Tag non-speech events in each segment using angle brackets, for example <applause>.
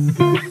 Mm-hmm. <laughs>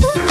Woo!